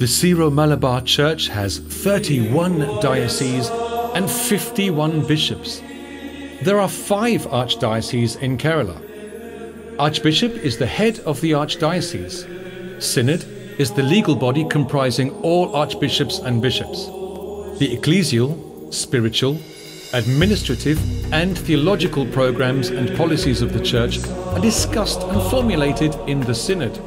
The Syro-Malabar Church has 31 dioceses and 51 bishops. There are five archdioceses in Kerala. Archbishop is the head of the archdiocese. Synod is the legal body comprising all archbishops and bishops. The ecclesial, spiritual, administrative, and theological programs and policies of the Church are discussed and formulated in the Synod.